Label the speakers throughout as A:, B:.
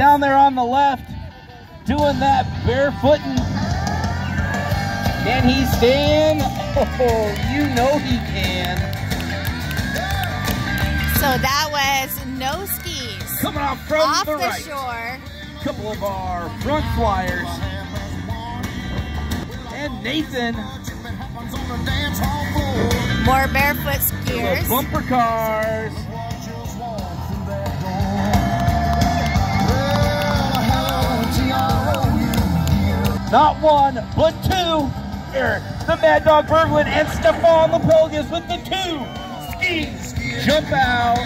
A: down there on the left, doing that barefooting. Can he stand? Oh, you know he can.
B: So that was no skis.
A: Coming off from
B: Off
A: the,
B: the,
A: right.
B: shore.
A: Couple of our front flyers. And Nathan,
B: More barefoot skiers.
A: bumper cars. Not one, but two. Eric, the Mad Dog Berglund, and Stefan Lepelgas with the two skis jump out.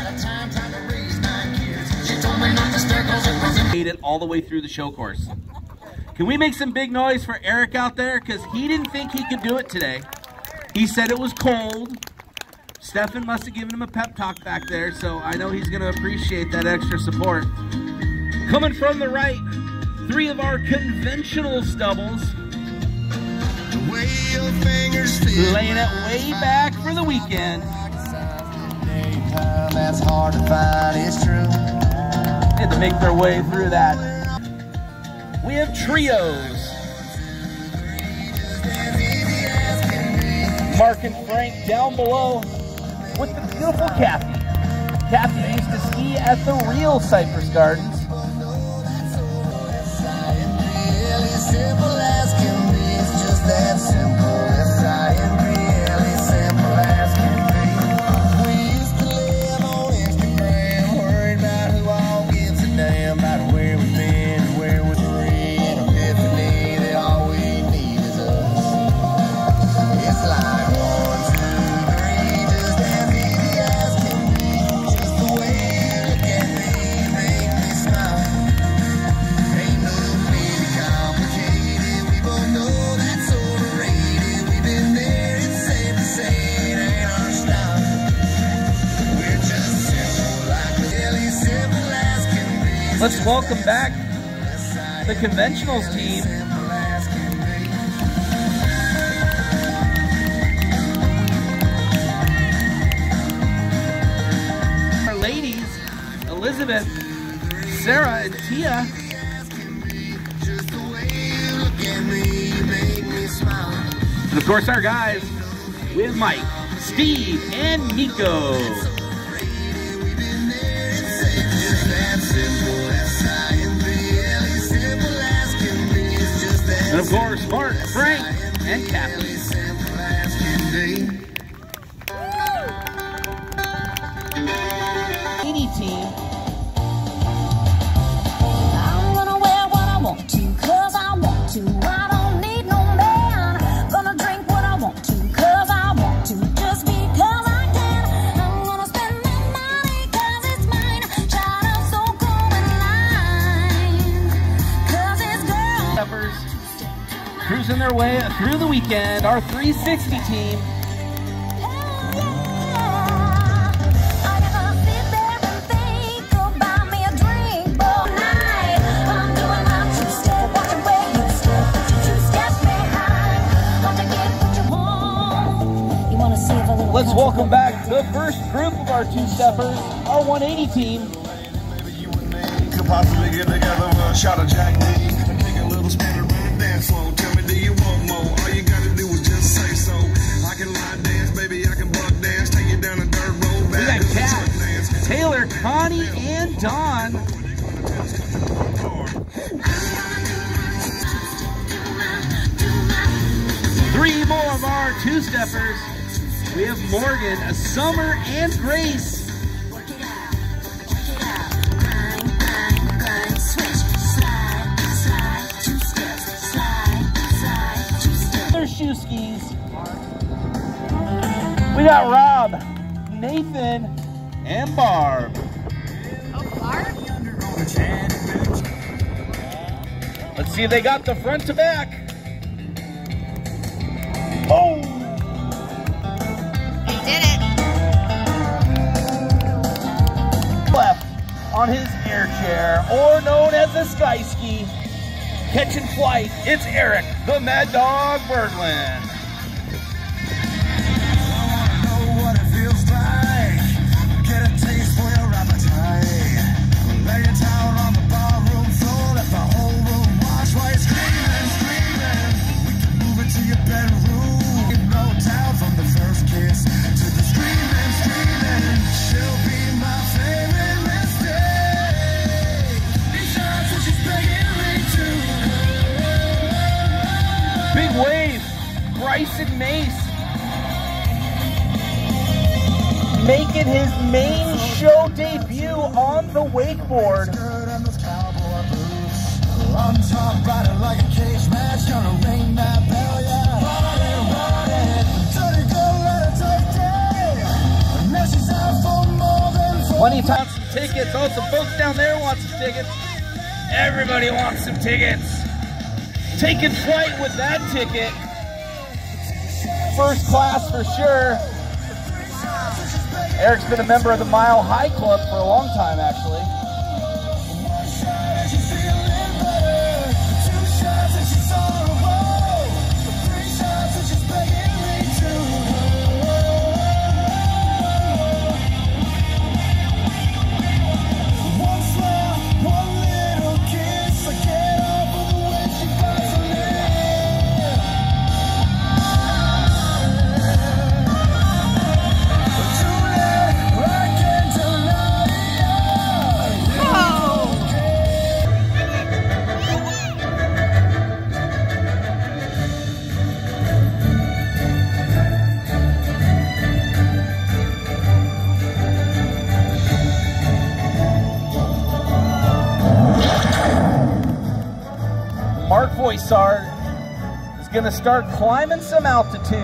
A: Made it all the way through the show course. Can we make some big noise for Eric out there? Because he didn't think he could do it today. He said it was cold. Stefan must have given him a pep talk back there, so I know he's going to appreciate that extra support. Coming from the right, three of our conventional stubbles. Laying it way back for the weekend.
C: That's hard to find, it's true.
A: Had to make their way through that. We have trios. Mark and Frank down below with the beautiful Kathy. Kathy used to ski at the real Cypress Gardens.
C: você.
A: Let's welcome back the conventionals team. Our ladies, Elizabeth, Sarah, and Tia. And of course, our guys with Mike, Steve, and Nico. And of course, Mark,
D: what you want. You wanna see if a little.
A: Let's welcome back the first group of our two steppers, our 180 team.
E: Maybe you and me could possibly get together for a shot of Jack D and take a little spin
A: and Don. Three more of our two steppers. We have Morgan, a Summer, and Grace. Their shoe skis. We got Rob, Nathan, and Barb. Let's see if they got the front to back. Oh!
B: He did it.
A: Left on his air chair, or known as the sky ski. Catching flight, it's Eric, the Mad Dog Birdland. Jason Mace making his main show debut on the wakeboard.
C: Skirt and cowboy boots. On top, riding like a cage match, gonna ring that bell, yeah. Party, party, dirty girl, let her take day. Now she's out for more than four.
A: Plenty of time some tickets. Oh, some folks down there want some tickets. Everybody wants some tickets. Taking flight with that ticket. First class for sure. Eric's been a member of the Mile High Club for a long time, actually. Mark Voisard is going to start climbing some altitude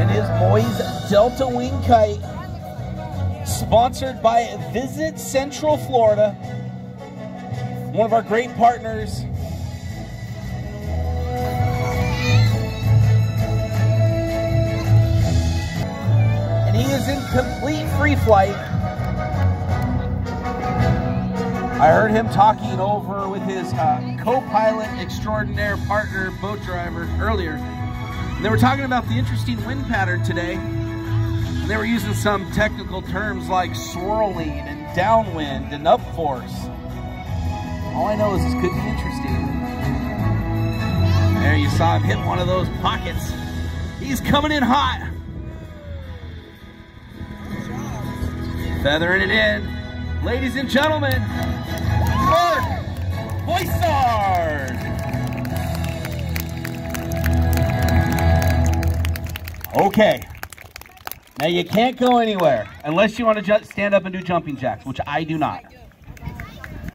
A: in his Moyes Delta Wing Kite, sponsored by Visit Central Florida, one of our great partners. And he is in complete free flight. I heard him talking over with his uh, co-pilot extraordinaire partner, boat driver, earlier. And they were talking about the interesting wind pattern today. And they were using some technical terms like swirling and downwind and upforce. All I know is this could be interesting. There you saw him hit one of those pockets. He's coming in hot. Feathering it in. Ladies and gentlemen, Mark Voisard. Okay. Now you can't go anywhere unless you want to stand up and do jumping jacks, which I do not.